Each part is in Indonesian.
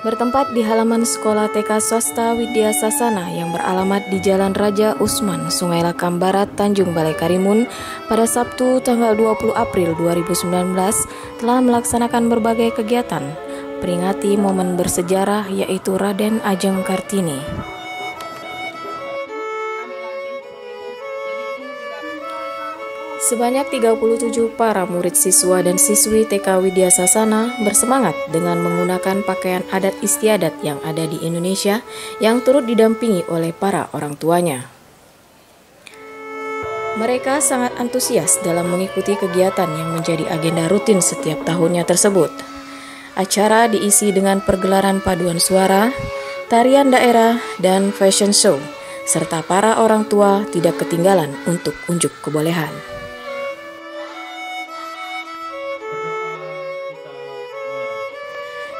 bertempat di halaman sekolah TK swasta Widya Sasana yang beralamat di Jalan Raja Usman, Sungai Lakam Barat, Tanjung Balai Karimun pada Sabtu tanggal 20 April 2019 telah melaksanakan berbagai kegiatan peringati momen bersejarah yaitu Raden Ajeng Kartini. Sebanyak 37 para murid siswa dan siswi TK Widya Sasana bersemangat dengan menggunakan pakaian adat istiadat yang ada di Indonesia yang turut didampingi oleh para orang tuanya. Mereka sangat antusias dalam mengikuti kegiatan yang menjadi agenda rutin setiap tahunnya tersebut. Acara diisi dengan pergelaran paduan suara, tarian daerah, dan fashion show, serta para orang tua tidak ketinggalan untuk unjuk kebolehan.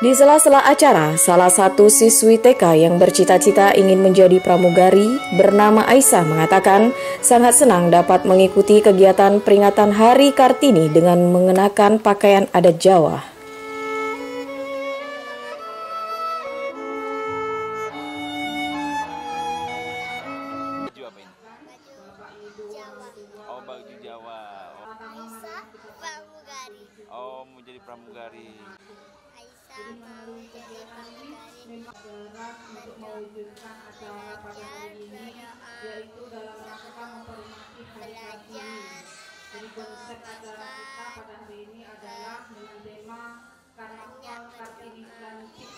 Di sela-sela acara, salah satu siswi TK yang bercita-cita ingin menjadi pramugari bernama Aisyah mengatakan sangat senang dapat mengikuti kegiatan peringatan Hari Kartini dengan mengenakan pakaian adat Jawa. Oh baju Jawa. Aisyah pramugari. Oh mau jadi pramugari. Aisyah mau jadi pramugari. Belajar, berdoa, belajar, Jadi konsep acara kita pada hari ini adalah dengan tema Karnaval Kartini Lantik.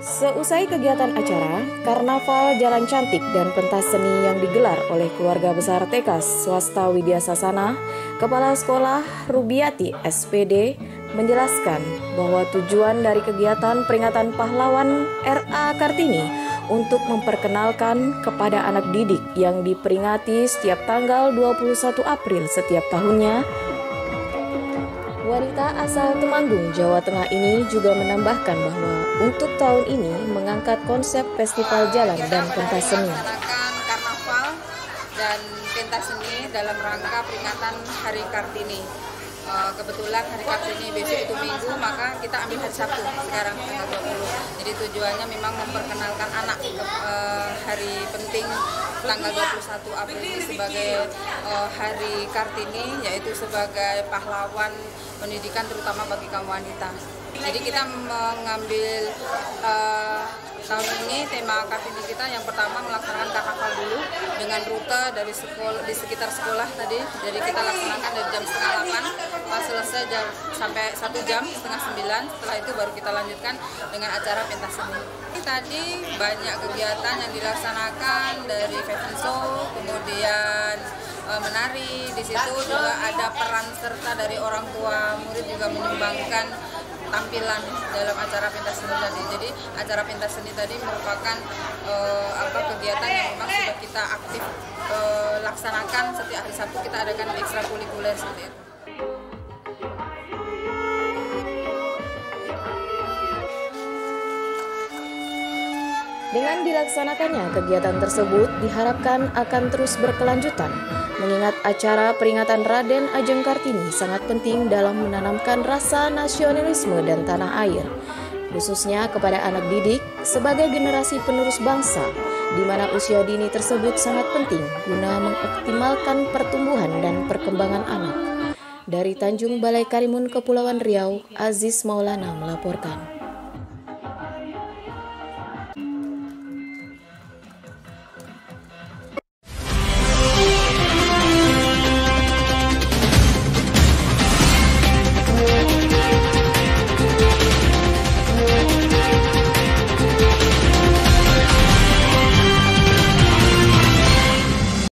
Seusai kegiatan acara, Karnaval Jalan Cantik dan pentas seni yang digelar oleh keluarga besar TK Swasta Widya Sasana, Kepala Sekolah Rubiati SPD menjelaskan bahwa tujuan dari kegiatan peringatan pahlawan RA Kartini untuk memperkenalkan kepada anak didik yang diperingati setiap tanggal 21 April setiap tahunnya Wanita asal Temanggung, Jawa Tengah ini juga menambahkan bahwa untuk tahun ini mengangkat konsep festival jalan dan pentas seni. karnaval dan pentas seni dalam rangka peringatan Hari Kartini. Eh, kebetulan Hari Kartini besok itu Minggu, maka kita ambil hari Sabtu sekarang tanggal 20. Jadi tujuannya memang memperkenalkan anak eh, hari penting tanggal 21 April ini sebagai eh, Hari Kartini yaitu sebagai pahlawan pendidikan terutama bagi kaum wanita. Jadi kita mengambil eh, tahun ini tema Kartini kita yang pertama melaksanakan karnaval dulu dengan rute dari sekolah di sekitar sekolah tadi. Jadi kita laksanakan dari jam setengah delapan pas selesai jam sampai satu jam setengah sembilan. Setelah itu baru kita lanjutkan dengan acara pentas seni. Tadi banyak kegiatan yang dilaksanakan dari fashion show, kemudian eh, menari. Di situ juga ada peran serta dari orang tua murid juga menyumbangkan tampilan dalam acara pentas seni tadi. Jadi acara pentas seni tadi merupakan eh, apa kegiatan yang memang sudah kita aktif eh, laksanakan setiap hari Sabtu kita adakan ekstrakurikuler seperti itu. Dengan dilaksanakannya kegiatan tersebut diharapkan akan terus berkelanjutan, mengingat acara peringatan Raden Ajeng Kartini sangat penting dalam menanamkan rasa nasionalisme dan tanah air, khususnya kepada anak didik sebagai generasi penerus bangsa, di mana usia dini tersebut sangat penting guna mengoptimalkan pertumbuhan dan perkembangan anak. Dari Tanjung Balai Karimun, Kepulauan Riau, Aziz Maulana melaporkan.